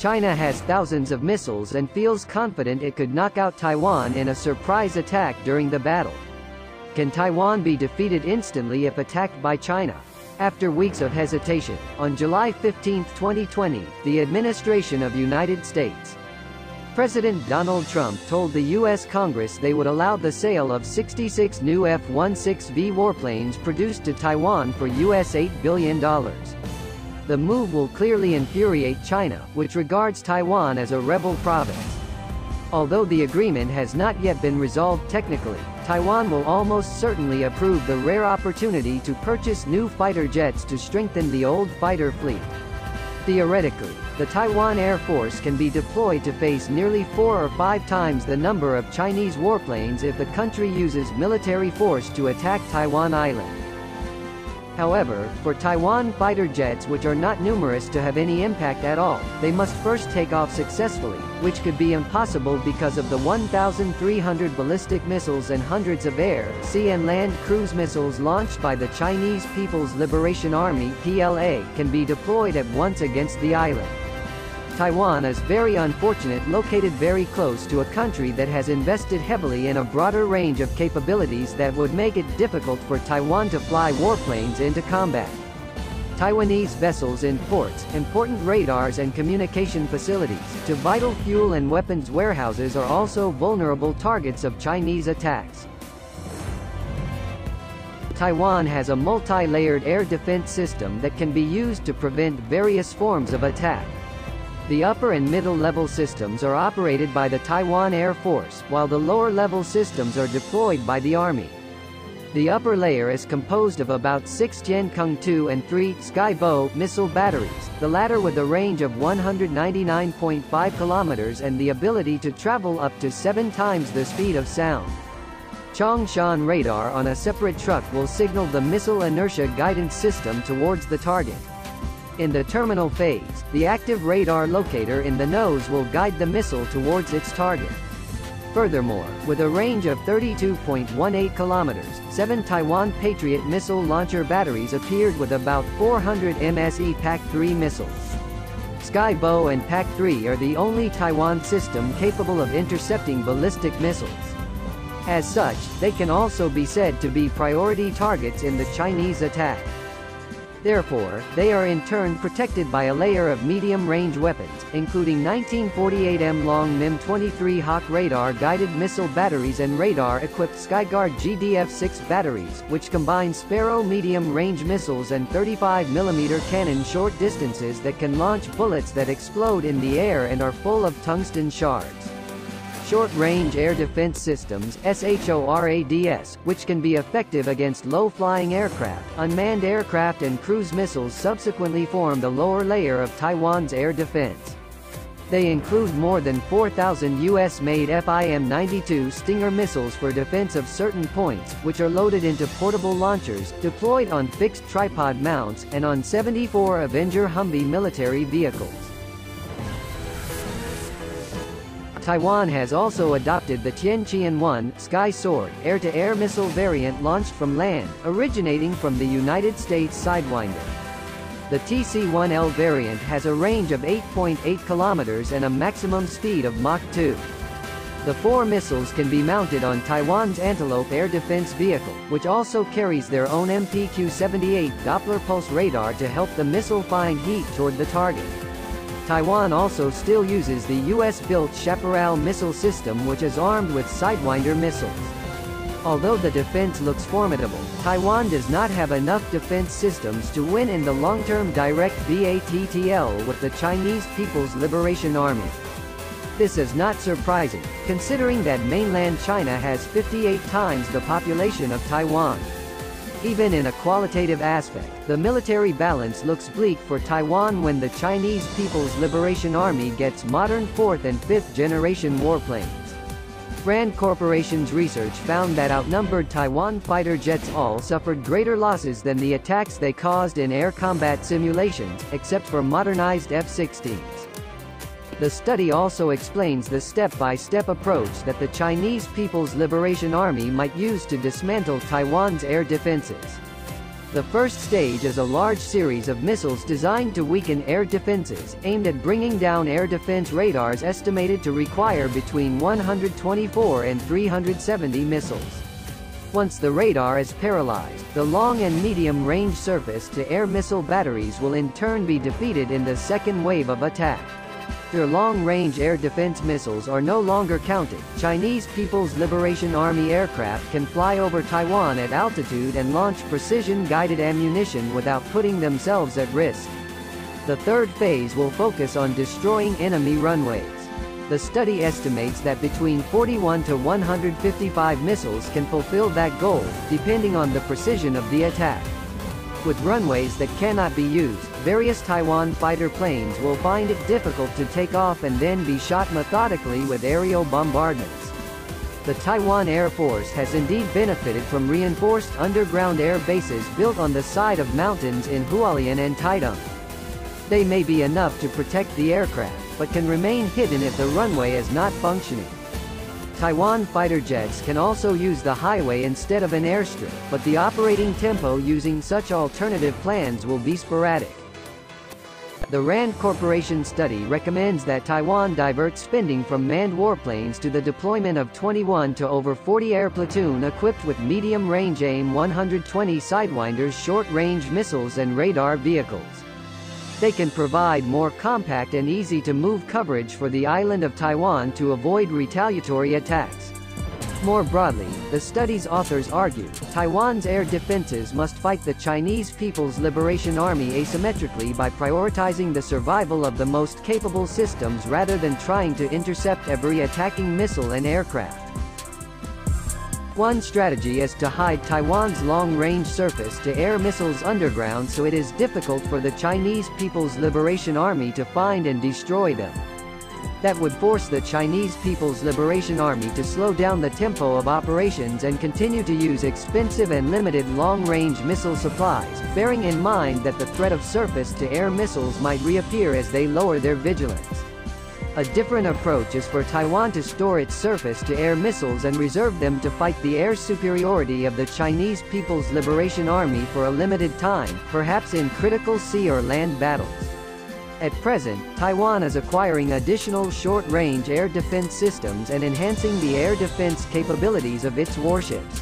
China has thousands of missiles and feels confident it could knock out Taiwan in a surprise attack during the battle. Can Taiwan be defeated instantly if attacked by China? After weeks of hesitation, on July 15, 2020, the administration of United States President Donald Trump told the U.S. Congress they would allow the sale of 66 new F-16V warplanes produced to Taiwan for U.S. $8 billion. The move will clearly infuriate China, which regards Taiwan as a rebel province. Although the agreement has not yet been resolved technically, Taiwan will almost certainly approve the rare opportunity to purchase new fighter jets to strengthen the old fighter fleet. Theoretically, the Taiwan Air Force can be deployed to face nearly four or five times the number of Chinese warplanes if the country uses military force to attack Taiwan Island. However, for Taiwan fighter jets which are not numerous to have any impact at all, they must first take off successfully, which could be impossible because of the 1,300 ballistic missiles and hundreds of air, sea and land cruise missiles launched by the Chinese People's Liberation Army PLA can be deployed at once against the island. Taiwan is very unfortunate located very close to a country that has invested heavily in a broader range of capabilities that would make it difficult for Taiwan to fly warplanes into combat. Taiwanese vessels in ports, important radars and communication facilities, to vital fuel and weapons warehouses are also vulnerable targets of Chinese attacks. Taiwan has a multi-layered air defense system that can be used to prevent various forms of attack. The upper and middle level systems are operated by the Taiwan Air Force, while the lower level systems are deployed by the Army. The upper layer is composed of about 6 Jiankung 2 and 3 Skybow missile batteries, the latter with a range of 199.5 kilometers and the ability to travel up to 7 times the speed of sound. Chongshan radar on a separate truck will signal the missile inertia guidance system towards the target. In the terminal phase, the active radar locator in the nose will guide the missile towards its target. Furthermore, with a range of 32.18 kilometers, seven Taiwan Patriot missile launcher batteries appeared with about 400 MSE PAC-3 missiles. Skybow and PAC-3 are the only Taiwan system capable of intercepting ballistic missiles. As such, they can also be said to be priority targets in the Chinese attack. Therefore, they are in turn protected by a layer of medium-range weapons, including 1948M long MIM-23 Hawk radar-guided missile batteries and radar-equipped Skyguard GDF-6 batteries, which combine Sparrow medium-range missiles and 35mm cannon short distances that can launch bullets that explode in the air and are full of tungsten shards. Short-Range Air Defense Systems SHORADS, which can be effective against low-flying aircraft, unmanned aircraft and cruise missiles subsequently form the lower layer of Taiwan's air defense. They include more than 4,000 U.S.-made FIM-92 Stinger missiles for defense of certain points, which are loaded into portable launchers, deployed on fixed tripod mounts, and on 74 Avenger Humvee military vehicles. Taiwan has also adopted the Tianqian-1 Sky Sword air-to-air missile variant launched from land, originating from the United States Sidewinder. The TC-1L variant has a range of 8.8 kilometers and a maximum speed of Mach 2. The four missiles can be mounted on Taiwan's Antelope air defense vehicle, which also carries their own MPQ-78 Doppler pulse radar to help the missile find heat toward the target. Taiwan also still uses the US-built Chaparral missile system which is armed with Sidewinder missiles. Although the defense looks formidable, Taiwan does not have enough defense systems to win in the long-term direct BATTL with the Chinese People's Liberation Army. This is not surprising, considering that mainland China has 58 times the population of Taiwan. Even in a qualitative aspect, the military balance looks bleak for Taiwan when the Chinese People's Liberation Army gets modern 4th and 5th generation warplanes. Rand Corporation's research found that outnumbered Taiwan fighter jets all suffered greater losses than the attacks they caused in air combat simulations, except for modernized F-16s. The study also explains the step-by-step -step approach that the Chinese People's Liberation Army might use to dismantle Taiwan's air defenses. The first stage is a large series of missiles designed to weaken air defenses, aimed at bringing down air defense radars estimated to require between 124 and 370 missiles. Once the radar is paralyzed, the long and medium-range surface-to-air missile batteries will in turn be defeated in the second wave of attack. Their long-range air defense missiles are no longer counted. Chinese People's Liberation Army aircraft can fly over Taiwan at altitude and launch precision-guided ammunition without putting themselves at risk. The third phase will focus on destroying enemy runways. The study estimates that between 41 to 155 missiles can fulfill that goal, depending on the precision of the attack. With runways that cannot be used, various Taiwan fighter planes will find it difficult to take off and then be shot methodically with aerial bombardments. The Taiwan Air Force has indeed benefited from reinforced underground air bases built on the side of mountains in Hualien and Taitung. They may be enough to protect the aircraft, but can remain hidden if the runway is not functioning. Taiwan fighter jets can also use the highway instead of an airstrip, but the operating tempo using such alternative plans will be sporadic. The RAND Corporation study recommends that Taiwan divert spending from manned warplanes to the deployment of 21 to over 40 air platoon equipped with medium-range AIM 120 Sidewinders short-range missiles and radar vehicles. They can provide more compact and easy-to-move coverage for the island of Taiwan to avoid retaliatory attacks. More broadly, the study's authors argue, Taiwan's air defenses must fight the Chinese People's Liberation Army asymmetrically by prioritizing the survival of the most capable systems rather than trying to intercept every attacking missile and aircraft. One strategy is to hide Taiwan's long-range surface-to-air missiles underground so it is difficult for the Chinese People's Liberation Army to find and destroy them. That would force the Chinese People's Liberation Army to slow down the tempo of operations and continue to use expensive and limited long-range missile supplies, bearing in mind that the threat of surface-to-air missiles might reappear as they lower their vigilance. A different approach is for Taiwan to store its surface-to-air missiles and reserve them to fight the air superiority of the Chinese People's Liberation Army for a limited time, perhaps in critical sea or land battles. At present, Taiwan is acquiring additional short-range air defense systems and enhancing the air defense capabilities of its warships.